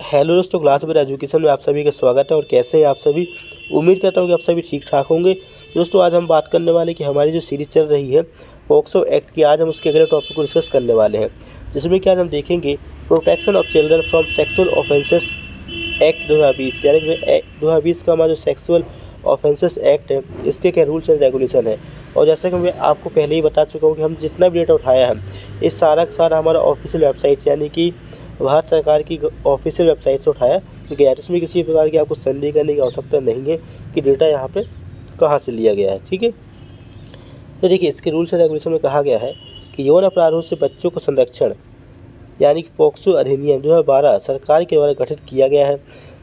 Hello दोस्तों class में education में आप सभी का स्वागत है और कैसे हैं आप सभी? उम्मीद करता हूँ कि आप सभी ठीक ठाक होंगे। दोस्तों, आज हम बात करने वाले कि हमारी जो सीरीज़ चल रही है पॉक्सो एक्ट की, आज हम उसके अगले टॉपिक को डिस्कस करने वाले हैं। जिसमें कि आज हम देखेंगे protection of children from sexual offences act दो हज़ार बीस, यानी कि दो हज़ार बीस का हमारा जो सेक्सुअल ऑफेंसेस एक्ट है, इसके क्या रूल्स एंड रेगुलेशन है? और जैसे कि मैं आपको पहले ही बता चुका हूँ कि हम जितना भी डेटा उठाया है, इस सारा का सारा हमारा ऑफिशियल वेबसाइट यानी कि भारत सरकार की ऑफिशियल वेबसाइट से उठाया गया है। इसमें किसी प्रकार की आपको संदेह करने की आवश्यकता नहीं है कि डेटा यहाँ पे कहाँ से लिया गया है, ठीक है? तो देखिए, इसके रूल्स एंड रेगुलेशन में कहा गया है कि यौन अपराधों से बच्चों को संरक्षण, यानी कि पोक्सो अधिनियम दो हज़ार बारह सरकार के द्वारा गठित किया गया है,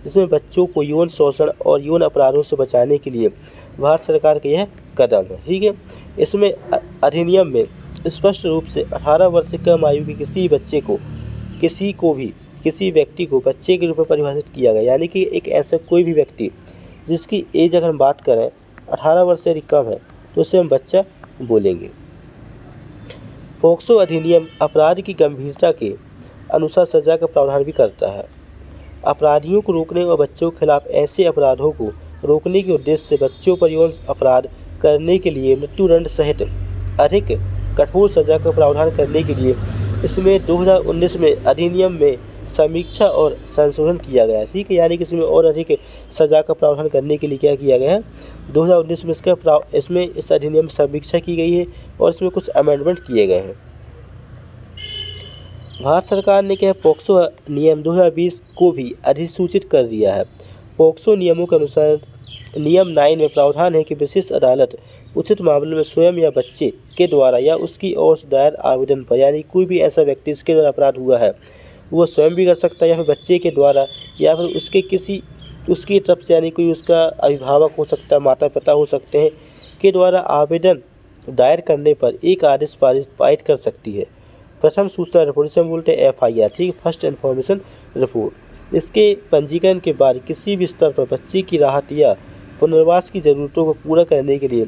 जिसमें बच्चों को यौन शोषण और यौन अपराधों से बचाने के लिए भारत सरकार का यह कदम है, ठीक है? इसमें अधिनियम में स्पष्ट रूप से 18 वर्ष से कम आयु के किसी बच्चे को किसी को भी, किसी व्यक्ति को बच्चे के रूप में परिभाषित किया गया। यानी कि एक ऐसा कोई भी व्यक्ति जिसकी एज अगर हम बात करें, अठारह वर्ष से कम है तो उसे हम बच्चा बोलेंगे। पोक्सो अधिनियम अपराध की गंभीरता के अनुसार सजा का प्रावधान भी करता है। अपराधियों को रोकने और बच्चों के खिलाफ ऐसे अपराधों को रोकने के उद्देश्य से बच्चों पर यौन अपराध करने के लिए मृत्युदंड सहित अधिक कठोर सजा का प्रावधान करने के लिए इसमें 2019 में अधिनियम में समीक्षा और संशोधन किया गया ठीक है, यानी कि इसमें और अधिक सज़ा का प्रावधान करने के लिए क्या किया गया है? 2019 में इसका प्राव, इसमें इस अधिनियम में समीक्षा की गई है और इसमें कुछ अमेंडमेंट किए गए हैं। भारत सरकार ने क्या पोक्सो नियम 2020 को भी अधिसूचित कर दिया है? पोक्सो नियमों के अनुसार नियम नाइन में प्रावधान है कि विशेष अदालत उचित मामले में स्वयं या बच्चे के द्वारा या उसकी ओर से दायर आवेदन पर यानी कोई भी ऐसा व्यक्ति जिसके द्वारा अपराध हुआ है वो स्वयं भी कर सकता है या फिर बच्चे के द्वारा या फिर उसके किसी उसकी तरफ़ से यानी कोई उसका अभिभावक हो सकता है माता पिता हो सकते हैं के द्वारा आवेदन दायर करने पर एक आदेश पारित कर सकती है प्रथम सूचना रिपोर्ट जिसे हम बोलते हैं एफ़ आई आर ठीक फ़र्स्ट इन्फॉर्मेशन रिपोर्ट इसके पंजीकरण के बाद किसी भी स्तर पर बच्चे की राहत या पुनर्वास की ज़रूरतों को पूरा करने के लिए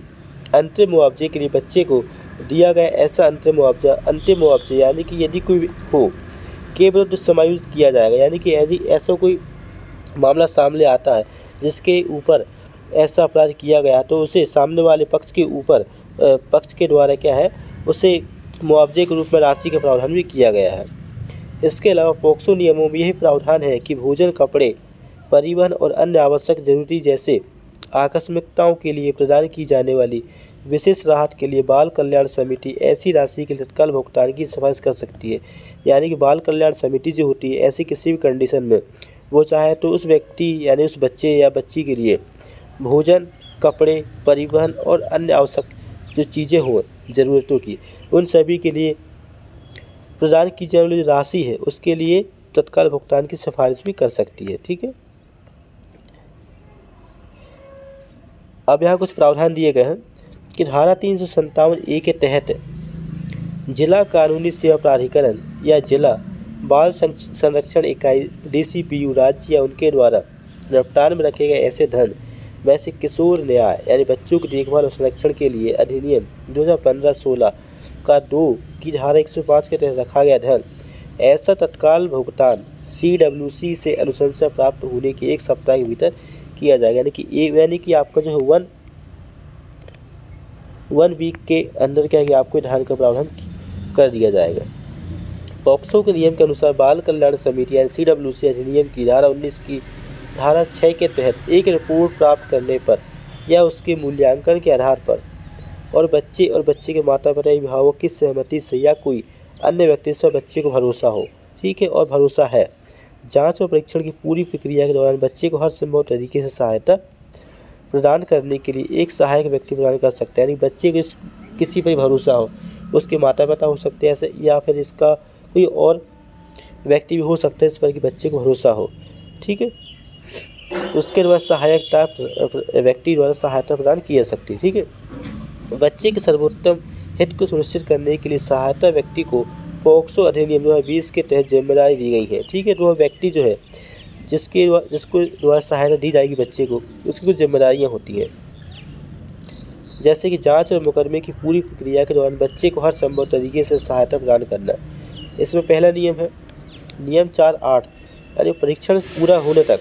अंतरिम मुआवजे के लिए बच्चे को दिया गया ऐसा अंतरिम मुआवजा, अंतिम मुआवजे, यानी कि यदि कोई हो, के विरुद्ध समायोजित किया जाएगा। यानी कि यदि ऐसा कोई मामला सामने आता है, जिसके ऊपर ऐसा अपराध किया गया तो उसे सामने वाले पक्ष के ऊपर पक्ष के द्वारा क्या है, उसे मुआवजे के रूप में राशि का प्रावधान भी किया गया है। इसके अलावा पोक्सो नियमों में यही प्रावधान है कि भोजन, कपड़े, परिवहन और अन्य आवश्यक ज़रूरी जैसे आकस्मिकताओं के लिए प्रदान की जाने वाली विशेष राहत के लिए बाल कल्याण समिति ऐसी राशि के तत्काल भुगतान की सिफारिश कर सकती है। यानी कि बाल कल्याण समिति जो होती है, ऐसी किसी भी कंडीशन में वो चाहे तो उस व्यक्ति यानी उस बच्चे या बच्ची के लिए भोजन, कपड़े, परिवहन और अन्य आवश्यक जो चीज़ें हों, ज़रूरतों की, उन सभी के लिए प्रदान की जाने वाली राशि है, उसके लिए तत्काल भुगतान की सिफारिश भी कर सकती है, ठीक है? अब यहाँ कुछ प्रावधान दिए गए हैं कि धारा तीन सौ संतावन ए के तहत जिला कानूनी सेवा प्राधिकरण या जिला बाल संरक्षण इकाई, डीसीपीयू राज्य या उनके द्वारा रफ्तार में रखे गए ऐसे धन, वैसे किशोर न्याय, यानी बच्चों की देखभाल और संरक्षण के लिए अधिनियम 2015-16 का दो की धारा 105 के तहत रखा गया धन। ऐसा तत्काल भुगतान सीडब्ल्यूसी से अनुशंसा प्राप्त होने के एक सप्ताह के भीतर किया जाएगा। यानी कि एक यानी कि आपका जो है वन वन वीक के अंदर क्या है कि आपको धान का प्रावधान कर दिया जाएगा। पॉक्सो के नियम के अनुसार बाल कल्याण समिति यानी सी डब्ल्यू सी अधिनियम की धारा उन्नीस की धारा छः के तहत एक रिपोर्ट प्राप्त करने पर या उसके मूल्यांकन के आधार पर और बच्चे और बच्चे के माता पिता अभिभावक की सहमति से या कोई अन्य व्यक्ति से बच्चे को भरोसा हो। ठीक है, और भरोसा है। जाँच और परीक्षण की पूरी प्रक्रिया के दौरान बच्चे को हर संभव तरीके से सहायता प्रदान करने के लिए एक सहायक व्यक्ति प्रदान कर सकते हैं। यानी बच्चे को किसी पर भरोसा हो, उसके माता पिता हो सकते हैं ऐसे, या फिर इसका कोई और व्यक्ति भी हो सकता है इस पर कि बच्चे को भरोसा हो। ठीक है? उसके द्वारा सहायकता व्यक्ति द्वारा सहायता प्रदान की जा सकती है। ठीक है? बच्चे के सर्वोत्तम हित को सुनिश्चित करने के लिए सहायता व्यक्ति को पॉक्सो अधिनियम दो हज़ार बीस के तहत ज़िम्मेदारी दी गई है। ठीक है तो वह व्यक्ति जो है, जिसके जिसको द्वारा सहायता दी जाएगी बच्चे को, उसकी कुछ जिम्मेदारियाँ होती हैं। जैसे कि जाँच और मुकदमे की पूरी प्रक्रिया के दौरान बच्चे को हर संभव तरीके से सहायता प्रदान करना। इसमें पहला नियम है, नियम चार आठ, यानी परीक्षण पूरा होने तक,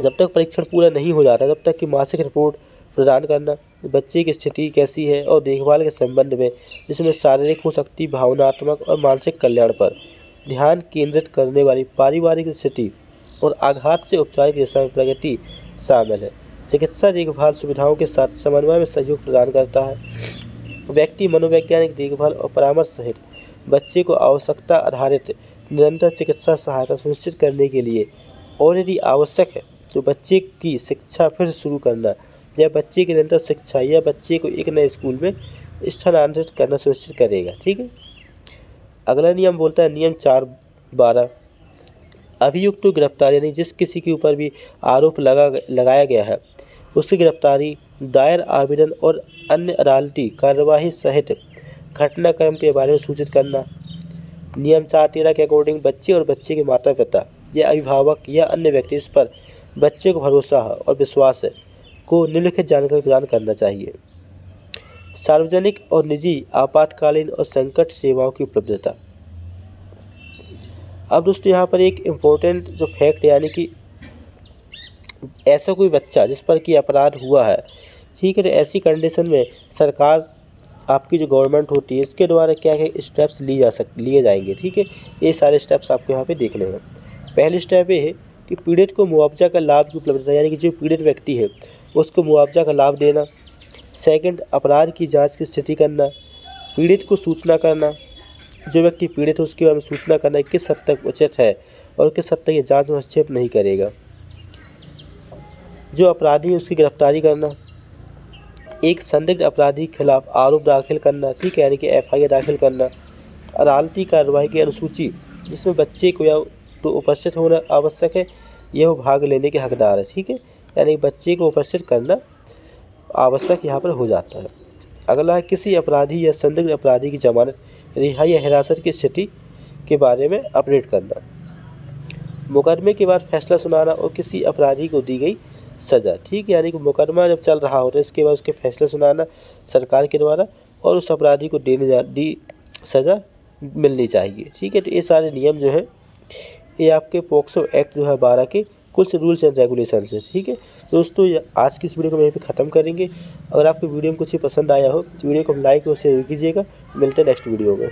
जब तक परीक्षण पूरा नहीं हो जाता, तब तक कि मासिक रिपोर्ट प्रदान करना, बच्चे की स्थिति कैसी है और देखभाल के संबंध में, जिसमें शारीरिक हो सकती भावनात्मक और मानसिक कल्याण पर ध्यान केंद्रित करने वाली पारिवारिक स्थिति और आघात से उपचार की दिशा प्रगति शामिल है। चिकित्सा देखभाल सुविधाओं के साथ समन्वय में सहयोग प्रदान करता है। व्यक्ति मनोवैज्ञानिक देखभाल और परामर्श सहित बच्चे को आवश्यकता आधारित निरंतर चिकित्सा सहायता सुनिश्चित करने के लिए और यदि आवश्यक है तो बच्चे की शिक्षा फिर शुरू करना या बच्चे की निरंतर शिक्षा या बच्चे को एक नए स्कूल में स्थानांतरित करना सुनिश्चित करेगा, ठीक है? अगला नियम बोलता है, नियम चार बारह। अभियुक्त गिरफ़्तार, यानी जिस किसी के ऊपर भी आरोप लगा, लगाया गया है, उसकी गिरफ्तारी, दायर आवेदन और अन्य अदालती कार्यवाही सहित घटनाक्रम के बारे में सूचित करना। नियम चार तेरह के अकॉर्डिंग बच्चे और बच्चे के माता पिता या अभिभावक या अन्य व्यक्ति इस पर बच्चे को भरोसा है और विश्वास को निम्नलिखित जानकारी प्रदान करना चाहिए। सार्वजनिक और निजी आपातकालीन और संकट सेवाओं की उपलब्धता। अब दोस्तों, यहाँ पर एक इम्पोर्टेंट जो फैक्ट यानी कि ऐसा कोई बच्चा जिस पर कि अपराध हुआ है, ठीक है तो ऐसी कंडीशन में सरकार आपकी जो गवर्नमेंट होती है, इसके द्वारा क्या क्या स्टेप्स लिए जा सक, लिए जाएँगे, ठीक है? ये सारे स्टेप्स आपको यहाँ पे देखने हैं। पहली स्टेप ये है कि पीड़ित को मुआवजा का लाभ की उपलब्धता, यानी कि जो पीड़ित व्यक्ति है उसको मुआवजा का लाभ देना। सेकंड अपराध की जाँच की स्थिति करना। पीड़ित को सूचना करना। जो व्यक्ति पीड़ित है, उसके बारे में सूचना करना किस हद तक उचित है और किस हद तक ये जाँच में हस्तक्षेप नहीं करेगा। जो अपराधी है, उसकी गिरफ्तारी करना। एक, संदिग्ध अपराधी के खिलाफ आरोप दाखिल करना, ठीक है, यानी कि एफआईआर दाखिल करना। अदालती कार्रवाई की अनुसूची, जिसमें बच्चे को या तो उपस्थित होना आवश्यक है यह भाग लेने के हकदार है, ठीक है। यानी बच्चे को उपस्थित करना आवश्यक यहाँ पर हो जाता है। अगला है, किसी अपराधी या संदिग्ध अपराधी की जमानत रिहाई या हिरासत की स्थिति के बारे में अपडेट करना। मुकदमे के बाद फैसला सुनाना और किसी अपराधी को दी गई सज़ा, ठीक? है यानी कि मुकदमा जब चल रहा होता है, इसके बाद उसके फैसला सुनाना सरकार के द्वारा और उस अपराधी को देने जा, दी सज़ा मिलनी चाहिए, ठीक है? तो ये सारे नियम जो हैं, ये आपके पोक्सो एक्ट जो है बारह के कुछ रूल्स एंड रेगुलेशन है, ठीक है? दोस्तों आज की इस वीडियो को यहीं पे ख़त्म करेंगे। अगर आपको वीडियो में कुछ पसंद आया हो तो वीडियो को लाइक और शेयर कीजिएगा। मिलते हैं नेक्स्ट वीडियो में।